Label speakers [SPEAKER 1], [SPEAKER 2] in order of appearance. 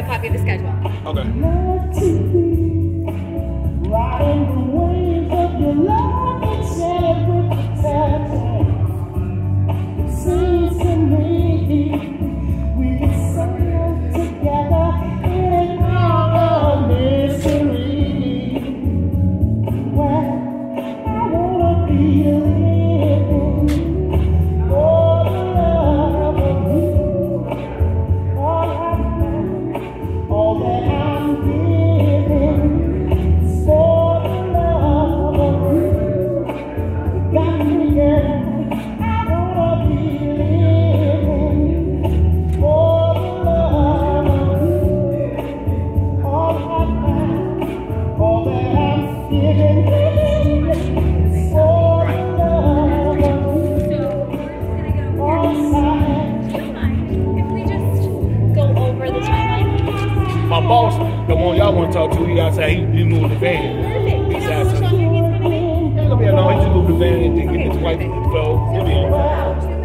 [SPEAKER 1] a copy of the schedule.
[SPEAKER 2] Okay. talked to. He outside. He, he moved the van. He's outside. He's gonna be alone. He just oh, moved the van and then get his wife. So he'll be
[SPEAKER 3] on.